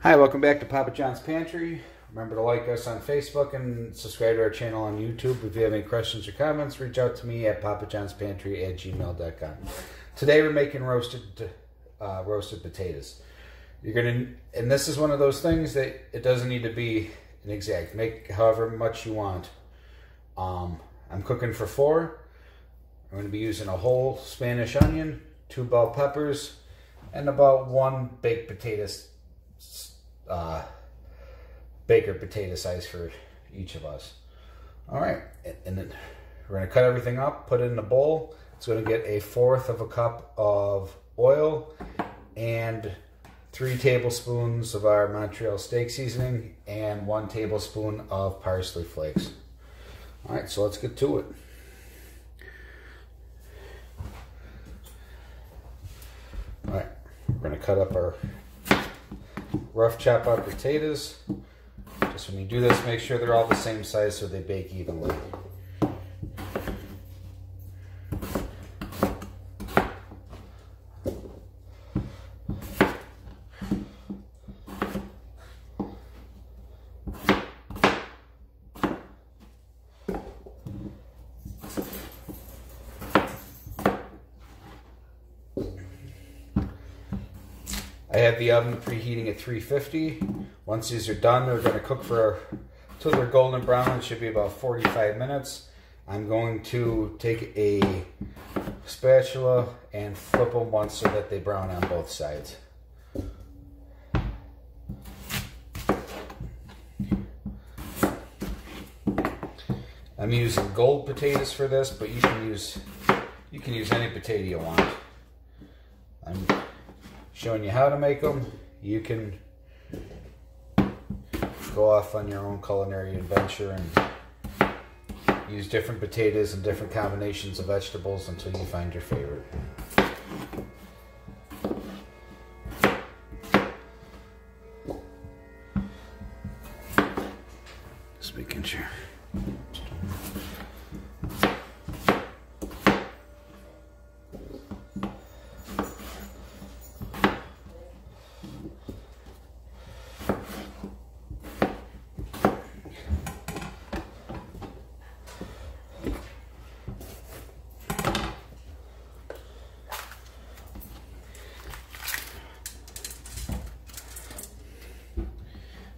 Hi, welcome back to Papa John's Pantry. Remember to like us on Facebook and subscribe to our channel on YouTube. If you have any questions or comments, reach out to me at papajohnspantry at gmail.com. Today we're making roasted uh, roasted potatoes. You're gonna, and this is one of those things that it doesn't need to be an exact. Make however much you want. Um, I'm cooking for four. I'm going to be using a whole Spanish onion, two bell peppers, and about one baked potato, uh, baker potato size for each of us. All right, and then we're to cut everything up, put it in a bowl. It's to get a fourth of a cup of oil and three tablespoons of our Montreal steak seasoning and one tablespoon of parsley flakes. All right, so let's get to it. All right, we're gonna cut up our rough chop up potatoes. Just when you do this, make sure they're all the same size so they bake evenly. I have the oven preheating at 350. Once these are done, they're going to cook for until they're golden brown. It should be about 45 minutes. I'm going to take a spatula and flip them once so that they brown on both sides. I'm using gold potatoes for this, but you can use you can use any potato you want. I'm showing you how to make them. You can go off on your own culinary adventure and use different potatoes and different combinations of vegetables until you find your favorite.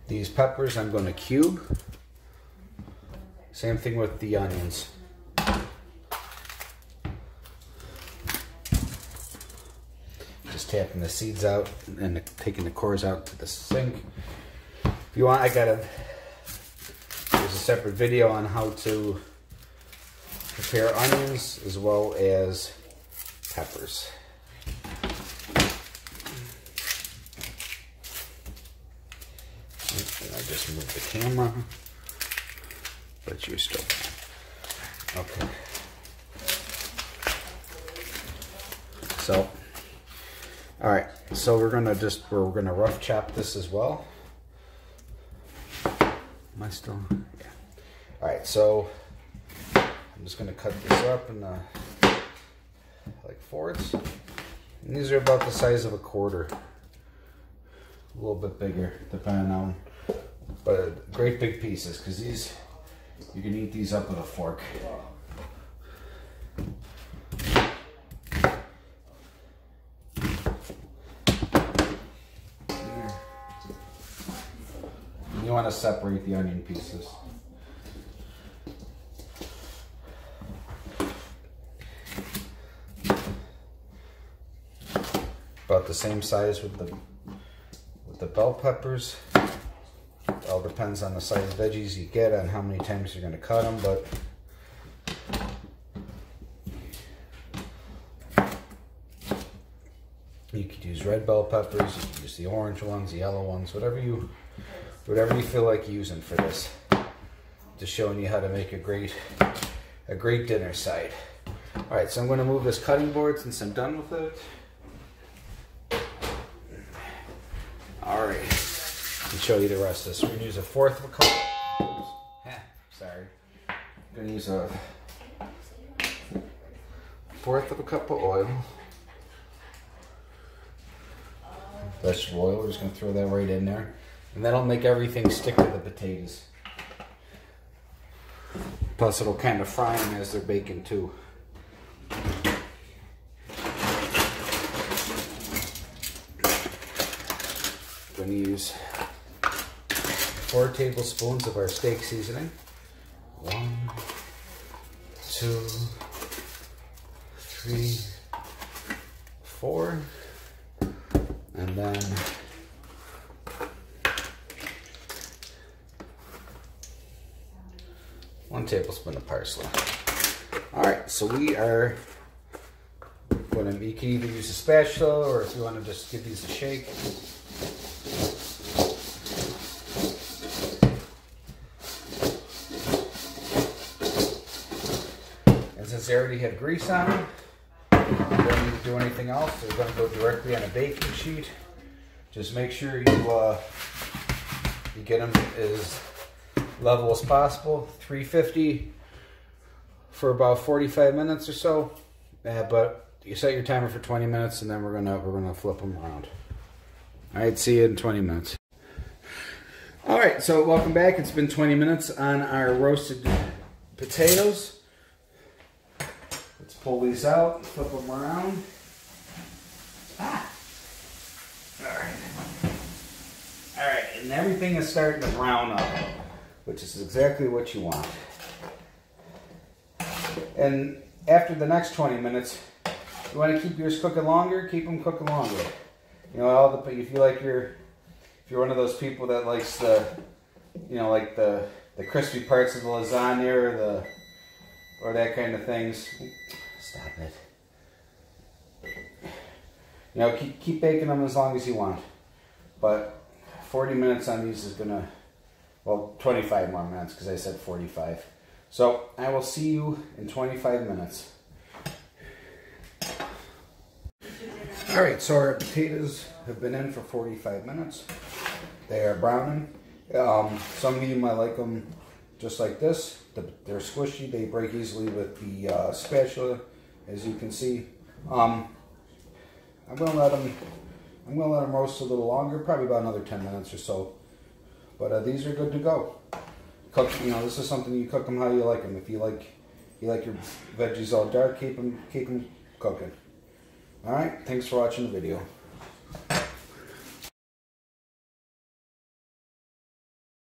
These peppers I'm going to cube. Same thing with the onions. Just tapping the seeds out and taking the cores out to the sink. If you want, I got a, there's a separate video on how to prepare onions as well as peppers. And I just moved the camera, but you still. Okay. So, all right. So we're gonna just we're gonna rough chop this as well. Am I still? Yeah. All right. So I'm just gonna cut this up in the like fourths. And these are about the size of a quarter. A little bit bigger, depending on but great big pieces because these you can eat these up with a fork. You want to separate the onion pieces. About the same size with the with the bell peppers depends on the size of veggies you get and how many times you're going to cut them, but you could use red bell peppers, you could use the orange ones, the yellow ones, whatever you whatever you feel like using for this. Just showing you how to make a great a great dinner side. All right, so I'm going to move this cutting board since I'm done with it. All right show you the rest of this. We're gonna use a fourth of a cup. Sorry. I'm gonna use a fourth of a cup of oil. vegetable oil. We're just gonna throw that right in there. And that'll make everything stick to the potatoes. Plus it'll kind of fry them as they're baking too. Gonna use four tablespoons of our steak seasoning. One, two, three, four, and then one tablespoon of parsley. All right, so we are going to, you can either use a spatula or if you want to just give these a shake. Since they already have grease on them, you don't need to do anything else. They're going to go directly on a baking sheet. Just make sure you uh, you get them as level as possible. 350 for about 45 minutes or so. Uh, but you set your timer for 20 minutes, and then we're gonna we're gonna flip them around. All right, see you in 20 minutes. All right, so welcome back. It's been 20 minutes on our roasted potatoes. Pull these out, flip them around. Ah. All right. All right, and everything is starting to brown up, which is exactly what you want. And after the next 20 minutes, you want to keep yours cooking longer, keep them cooking longer. You know, all the if you like your if you're one of those people that likes the you know like the the crispy parts of the lasagna or the or that kind of things. Stop it. Know, keep keep baking them as long as you want, but 40 minutes on these is gonna well 25 more minutes because I said 45. So I will see you in 25 minutes. All right, so our potatoes have been in for 45 minutes. They are browning. Um, some of you might like them just like this. They're squishy. They break easily with the uh, spatula, as you can see. Um, I'm gonna let them. I'm gonna let them roast a little longer, probably about another 10 minutes or so. But uh, these are good to go. Cook, you know, this is something you cook them how you like them. If you like, you like your veggies all dark, keep them, keep them cooking. All right, thanks for watching the video.